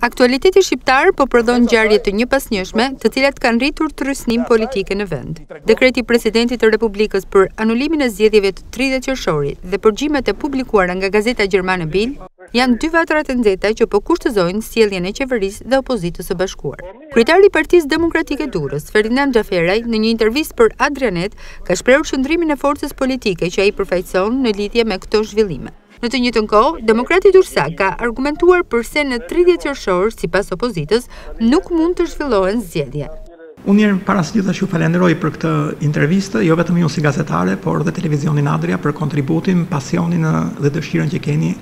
Aktualiteti shqiptar po prodhon ngjarje të njëpasnjëshme, të cilat kanë rritur trysninë politike në vend. Dekreti i Presidentit të Republikës për anulimin e zgjedhjeve të tridhjetë qershorit dhe përgjimet e publikuara nga gazeta gjermane Bild janë dy vatrat e nxehta që po kushtëzojnë sjelljen e qeverisë dhe opozitës së bashkuar. Kryetari i Partisë Demokratike Durrës, Ferdinand Xhaferaj, në një intervistë për Adrianet, ka shprehur qëndrimin e forcës politike që ai përfaqëson në lidhje me këto zhvillime. Në të njëjtën kohë, demokrati durrsak ka argumentuar përse në tridhjetë qershor, sipas opozitës, nuk mund të zhvillohen zgjedhje. Unë në radhë para së gjithash ju falenderoj për këtë intervistë, jo vetëm ju si gazetare, por dhe Televizionin Adria për kontributin, pasionin dhe dëshirën që keni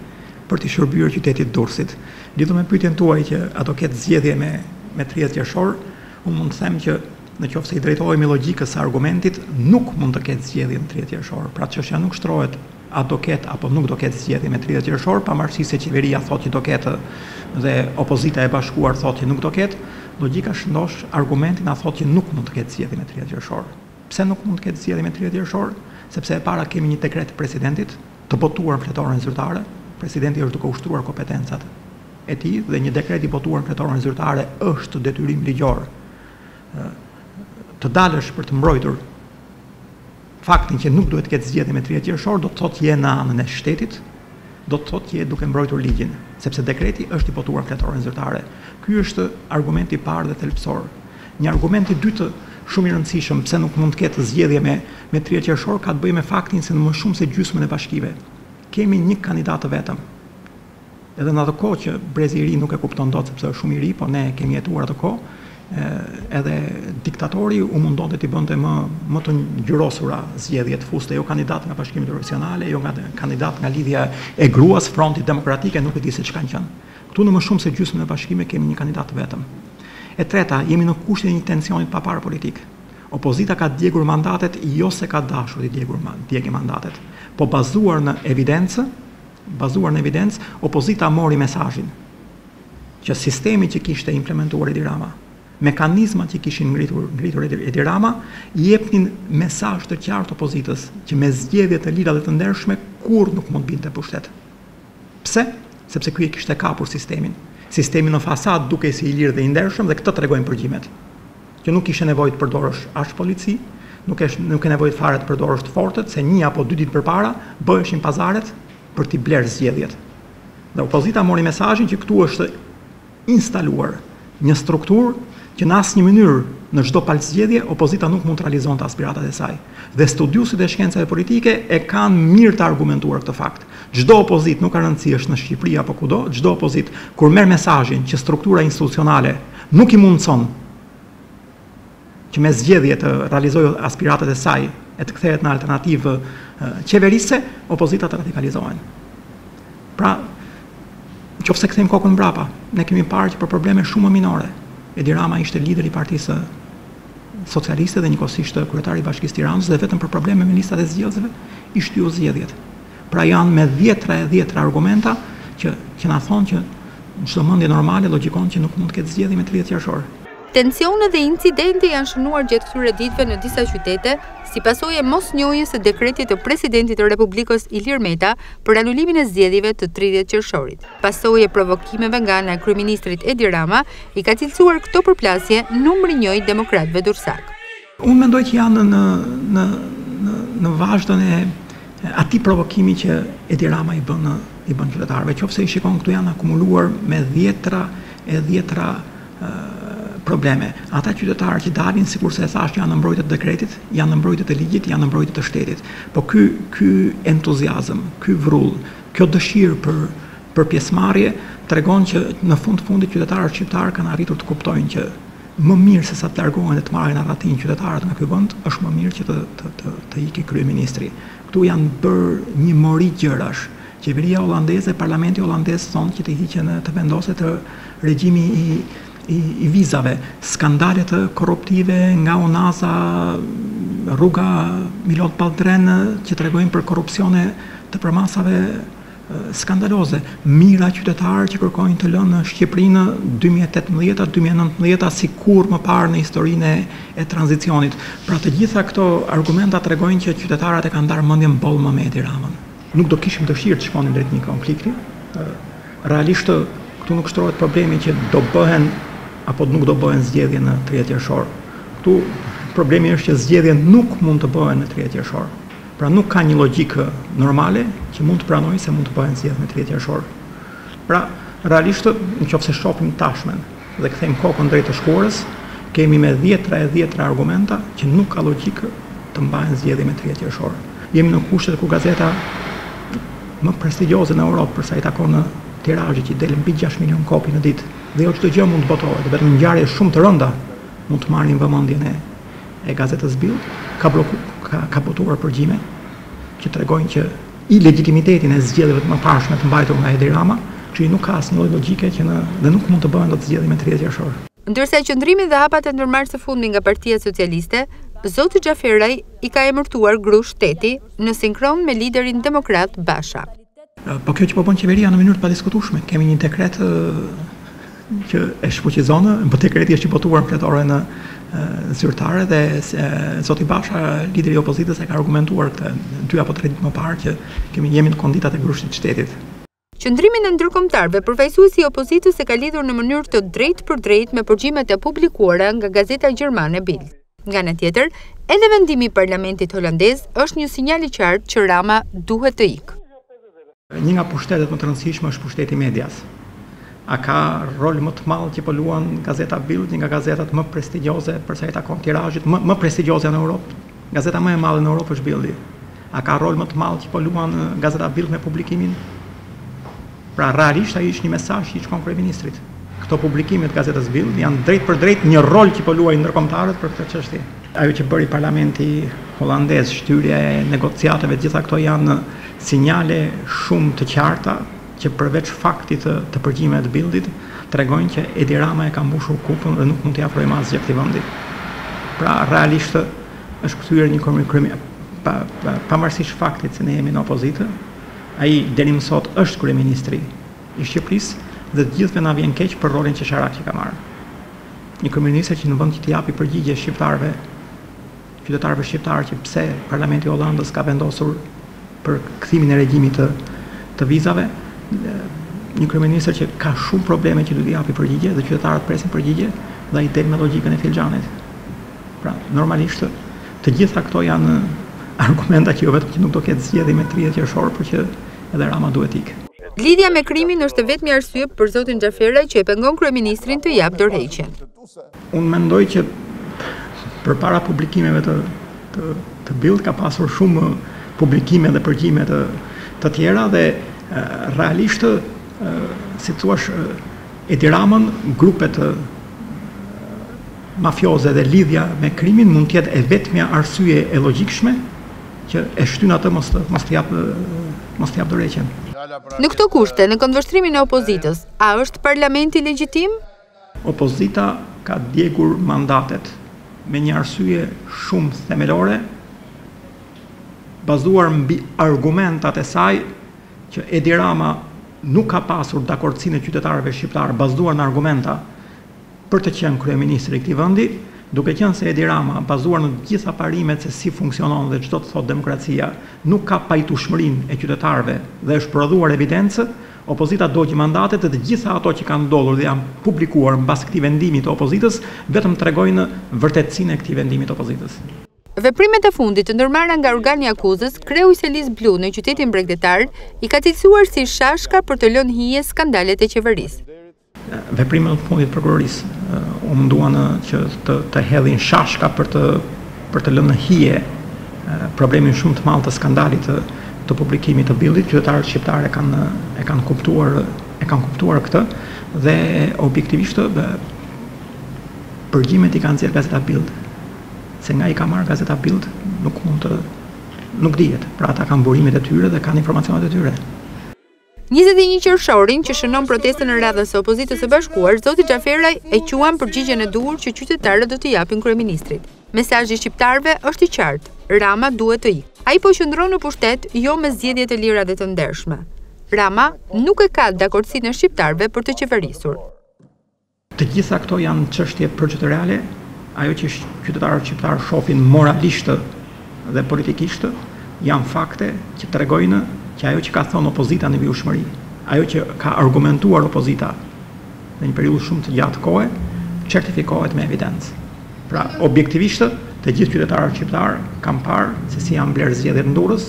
për t'i shërbyer qytetit Durrësit. Lidhur me pyetjen tuaj që a do ketë zgjedhje me me tridhjetë qershor, unë mund të them që në qoftë se i drejtohemi logjikës së argumentit, nuk mund të ketë zgjedhje në tridhjetë qershor. Pra çështja nuk shtrohet A do ketë apo nuk do ketë zgjedhje me tridhjetë qershor, pavarësisht se qeveria thotë që do ketë dhe opozita e bashkuar thotë që nuk do ketë, logjika shëndoshë, argumenti na thotë që nuk mund të ketë zgjedhje me tridhjetë qershor. Pse nuk mund të ketë zgjedhje me tridhjetë qershor? Sepse e para kemi një dekret të presidentit, të botuar në Fletoren Zyrtare, presidenti është duke ushtruar kompetencat e tij dhe një dekret i botuar në Fletoren Zyrtare është detyrim ligjor të dalësh për të mbrojtur Faktin që nuk duhet të ketë zgjedhje me tridhjetë qershor do të thotë je në anën e shtetit, do të thotë je duke mbrojtur ligjin, sepse dekreti është i botuar Fletoren Zyrtare. Ky është argumenti i parë dhe thelbësor. Një argument i dytë shumë i rëndësishëm pse nuk mund të ketë zgjedhje me me tridhjetë qershor ka të bëjë me faktin se në më shumë se gjysmën e bashkive kemi një kandidat të vetëm. Edhe në atë kohë që brezi i ri nuk e kupton dot sepse është shumë i ri, po ne e kemi jetuar atë kohë, edhe diktatori u mundonte t'i bënte më më të ngjyrosura zgjedhjet, fuste jo kandidat nga Bashkimet Profesionale, jo nga kandidat nga Lidhja e Gruas, Fronti Demokratik e nuk e di se çka kanë qenë. Këtu në më shumë se gjysmën e bashkimeve kemi një kandidat të vetëm. E treta, jemi në kushtet e një tensioni të paparë politik. Opozita ka djegur mandatet jo se ka dashur t'i djegur djegë mandatet, po bazuar në evidencë, Bazuar në evidencë, opozita mori mesazhin që sistemi që kishte implementuar Edi Rama, mekanizmat që kishin ngritur, ngritur Edi Rama, i jepnin mesazh të qartë opozitës që me zgjedhje të lira dhe të ndershme kurrë nuk mund vinte pushtet. Pse? Sepse ky e kishte kapur sistemin. Sistemi në fasadë dukej si i lirë dhe i ndershëm dhe këtë tregojnë përgjimet. Që nuk kishe nevojë të përdorësh as polici, nuk kesh nuk ke nevojë fare të përdorësh të fortët, se një apo dy ditë përpara bëheshin pazaret për t'i blerë zgjedhjet. Dhe opozita mori mesazhin që këtu është instaluar një strukturë që në asnjë mënyrë në çdo palë zgjedhje opozita nuk mund të realizonte aspiratat e saj. Dhe studiuesit e shkencave politike e kanë mirë të argumentuar këtë fakt. Çdo opozitë, nuk ka rëndësi është në Shqipëri apo kudo, çdo opozitë kur merr mesazhin që struktura institucionale nuk i mundëson që me zgjedhje të realizojë aspiratat e saj e të kthehet në alternativë qeverise, opozitat radikalizohen. Pra, në qofë se kthejmë kokën mbrapa, ne kemi parë që për probleme shumë më minore, Edi Rama ishte lider i partisë socialiste dhe njëkohësisht kryetari i Bashkisë së Tiranës dhe vetëm për probleme me listat e zgjedhësve i shtyu zgjedhjet. Pra janë me dhjetra e dhjetra argumenta që që na thonë që çdo mendje normale logjikon që nuk mund të ketë zgjedhje me 30 qershor. Tensione dhe incidente janë shënuar gjatë këtyre ditëve në disa qytete, si pasojë e mosnjohjes së dekretit të Presidentit të Republikës Ilir Meta për anulimin e zgjedhjeve të tridhjetë qershorit, pasojë e provokimeve nga ana e kryeministrit Edi Rama, I ka cilësuar këto përplasje numri një i demokratëve durrsak. Unë mendoj që janë në në në në vazhdën e atij provokimi që Edi Rama i bën i bën qytetarëve. Qoftë se i shikon këtu janë akumuluar me dhjetëra e dhjetëra probleme. Ata qytetarë që dalin, sikur se e thashë, janë në mbrojtje të dekretit, janë në mbrojtje të ligjit, janë në mbrojtje të shtetit. Po ky ky entuziazëm, ky vrull, kjo dëshirë për Për pjesëmarrje tregon që në fund të fundit qytetarët shqiptarë kanë arritur të kuptojnë që më mirë sesa të largohen dhe të marrin arratin qytetarët nga ky vend, është më mirë që të të të, të ikë kryeministri. Këtu janë bërë një mori gjërash. Qeveria holandeze, parlamenti holandez thonë që të hiqen të vendoset regjimi i i, i vizave, skandalet korruptive nga Unaza, rruga Milot Balldren që tregojnë për korrupsione të përmasave Skandaloze, mijëra qytetarë që kërkojnë të lënë Shqipërinë dy mijë e tetëmbëdhjetë, dy mijë e nëntëmbëdhjetë si kurrë më parë në historinë e tranzicionit. Pra të gjitha këto argumenta tregojnë që qytetarët e kanë ndarë mendjen boll më me Edi Ramën. Nuk do kishim dëshirë të shkonim drejt një konflikti. Realisht këtu nuk shtrohet problemi që do bëhen apo nuk do bëhen zgjedhje në tridhjetë qershor. Këtu problemi është që zgjedhje nuk mund të bëhen në tridhjetë qershor. Pra nuk ka një logjikë normale që mund të pranojë se mund të bëhen zgjedhje në tridhjetë qershor. Pra, realisht, nëse shohim tashmen dhe kthejmë kokën drejt të shkuarës, kemi me dhjetëra e dhjetëra argumenta që nuk ka logjikë të mbahen zgjedhje me tridhjetë qershor. Jemi në kushtet kur gazeta më prestigjioze në Europë për sa i takon tirazhit që del mbi gjashtë milionë kopje në ditë dhe jo çdo gjë mund të botohet, vetëm ngjarje shumë të rënda mund të marrin vëmendjen e e gazetës Bild ka ka botuar përgjime që tregojnë që ilegjitimitetin e zgjedhjeve të mëparshme të mbajtur nga Edi Rama, që nuk ka asnjë lloj logjike që në dhe nuk mund të bëhen dot zgjedhje me 30 qershor. Ndërsa qëndrimin dhe hapat e ndërmarrë së fundmi nga Partia Socialiste, zoti Xhaferaj i ka emërtuar grusht shteti në sinkron me liderin demokrat Basha. Po kjo që po bën qeveria në mënyrë të padiskutueshme, kemi një dekret që e shfuqizon, po dekreti është i botuar në fletoren zyrtare dhe zoti Basha, lideri i opozitës e ka argumentuar këtë dy apo tre ditë më parë që kemi jemi në konditat e grushtit të shtetit. Qëndrimin e ndërkombëtarëve, përfaqësuesi i opozitës e ka lidhur në mënyrë të drejtpërdrejtë me përgjimet e publikuara nga gazeta gjermane Bild. Nga ana tjetër, edhe vendimi i parlamentit holandez është një sinjal i qartë që Rama duhet të ikë. Një nga pushtetet më të rëndësishme është pushteti i medias. A ka rol më të madh që po luan gazeta Bild, një nga gazetat më prestigjioze për sa i takon tirazhit, më më prestigjioze në Europë? Gazeta më e madhe në Europë është Bildi. A ka rol më të madh që po luan Gazeta Bild me publikimin? Pra realisht ai është një mesazh që i shkon kryeministrit. Këto publikime të Gazetës Bild janë drejtpërdrejt një rol që po luajnë ndërkombëtarët për këtë çështje. Ajo që bëri parlamenti holandez, shtyrja e negociatave, të gjitha këto janë sinjale shumë të qarta që përveç faktit të, të përgjimeve të Bildit, tregojnë që Edi Rama e ka mbushur kupën dhe nuk mund t'i ofrojë më asgjë këtij vendi. Pra realisht Është kthyer një kryeminist, pa, pa, pavarësisht faktit se ne jemi në opozitë, ai deri më sot është kryeministri i Shqipërisë dhe të gjithëve na vjen keq për rolin qesharak që ka marrë. Një kryeministër që në vend që t'i japi përgjigje shqiptarëve, qytetarëve shqiptarë që pse parlamenti i Holandës ka vendosur për kthimin e regjimit të të vizave, një kryeministër që ka shumë probleme që duhet t'i japi përgjigje dhe qytetarët presin përgjigje dhe ai del me logjikën e filxhanit. Pra, normalisht të gjitha këto janë argumenta që jo vetëm që nuk do ketë zgjedhje me tridhjetë qershor, por që Edi Rama duhet të ikë. Lidhja me krimin është e vetmja arsye për zotin Xhaferaj që e pengon kryeministrin të japë dorëheqjen. Unë mendoj që përpara publikimeve të të Bild ka pasur shumë publikime dhe përgjime të të tjera dhe realisht si të thuash Edi Ramën grupet mafioze dhe lidhja me krimin mund të jetë e vetmja arsye e logjikshme që e shtyn atë mos të mos të japë mos të japë dorëheqjen. Në këto kushte, në këndvështrimin e opozitës, a është parlamenti legjitim? Opozita ka djegur mandatet me një arsye shumë themelore bazuar mbi argumentat e saj që Edi Rama nuk ka pasur dakordësinë e qytetarëve shqiptarë bazuar në argumenta për të qenë kryeministri i këtij vendi, duke qenë se Edi Rama, bazuar në të gjitha parimet se si funksionon dhe ç'do të thotë demokracia, nuk ka pajtueshmërinë e qytetarëve dhe është prodhuar evidencë, opozita dogji mandatet dhe të gjitha ato që kanë ndodhur dhe janë publikuar mbas këtij vendimi të opozitës, vetëm tregojnë vërtetësinë e këtij vendimi të opozitës. Veprimet e fundit të ndërmarra nga organi i akuzës, kreu i selisë blu në qytetin bregdetar, i ka cilësuar si shashka për të lënë në hije skandalet e qeverisë. Veprimet e fundit të prokurorisë u munduan që të hedhin shashka për të lënë në hije problemin shumë të madh të skandalit të të publikimit të Bildit, qytetarët shqiptarë e kanë e kanë kuptuar e kanë kuptuar këtë dhe objektivisht dhe përgjimet i ka nxjerrë gazeta Bild se nga i ka marrë gazeta Bild nuk mund të nuk dihet pra ata kanë burimet e tyre dhe kanë informacionet e tyre Njëzet e një qershorin që shënon protestën e radhës së opozitës së bashkuar, zoti Xhaferaj e quan përgjigjen e duhur që qytetarët do t'i japin kryeministrit. Mesazhi i shqiptarëve është i qartë, Rama duhet të ikë. Ai po qëndron në pushtet jo me zgjedhje të lira dhe të ndershme. Rama nuk e ka dakordësinë e shqiptarëve për të qeverisur. Të gjitha këto janë çështje procedurale, ajo që qytetarët shqiptarë shofin moralisht dhe politikisht janë fakte që tregojnë që ajo që ka thonë opozita në vijueshmëri, ajo që ka argumentuar opozita në një periudhë shumë të gjatë kohe, çertifikohet me evidencë. Pra, objektivisht, të gjithë qytetarët shqiptarë kanë parë se si janë blerë zgjedhjet në Durrës,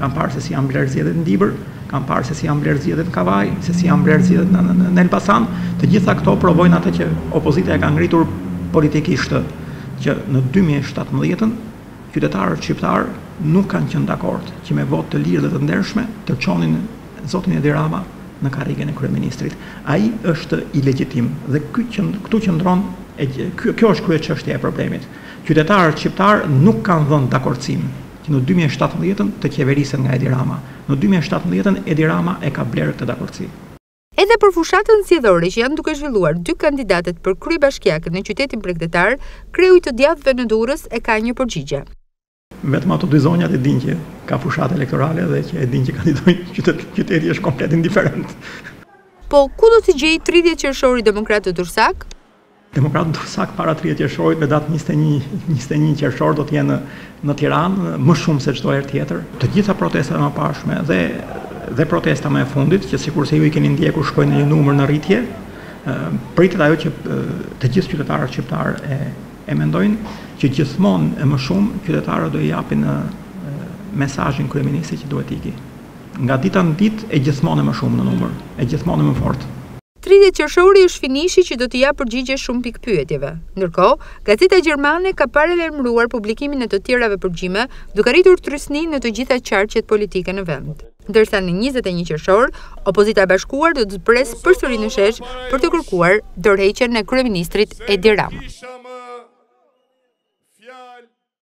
kanë parë se si janë blerë zgjedhjet në Dibër, kanë parë se si janë blerë zgjedhjet në Kavajë, se si janë blerë zgjedhjet në, në, në Elbasan. Të gjitha këto provojnë atë që opozita e ka ngritur politikisht, që në 2017-ën qytetarët shqiptarë nuk kanë qenë dakord që me votë të lirë dhe të ndershme të çonin Zotin Edi Rama në karrigen e kryeministrit. Ai është ilegjitim dhe ky këtu qëndron e kjo është kryeçështja e problemit. Qytetarët shqiptarë nuk kanë dhënë dakordësinë që në dy mijë e shtatëmbëdhjetën të qeverisen nga Edi Rama. Në dy mijë e shtatëmbëdhjetën Edi Rama e ka blerë këtë dakordësi. Edhe për fushatën zgjedhore që janë duke zhvilluar dy kandidatet për kryebashkiake në qytetin bregdetar, kreu i të djathtëve në Durrës e ka një përgjigje. Vetëm ato dy zonjat e dinë që ka fushatë elektorale dhe që e dinë që kandidojnë qyteti, qyteti është komplet indiferent. Po, ku do t'i gjejë 30 qershori demokratët durrsakë? Demokratët durrsakë para 30 qershorit me datë 21, 21 qershor do të jenë në Tiranë më shumë se çdo herë tjetër. Të gjitha protestat e mëparshme dhe dhe protesta më e fundit që sikurse ju i keni ndjekur shkojnë në një numër në rritje, pritet ajo që të gjithë qytetarët shqiptarë e E mendojnë që gjithmonë e më shumë qytetarët do i japin mesazhin kryeministrit që duhet të iki. Nga dita në ditë e gjithmonë e më shumë në numër, e gjithmonë e më fort. Tridhjetë qershori është finishi që do t'i japë përgjigje shumë pikëpyetjeve. Ndërkohë, gazeta gjermane ka paralajmëruar publikimin e të tjerave përgjime, duke rritur trysninë në të gjitha qarqet politike në vend. ndërsa në njëzet e një qershor opozita e bashkuar do të zbresë përsëri në shesh për të kërkuar dorëheqjen e kryeministrit Edi Rama.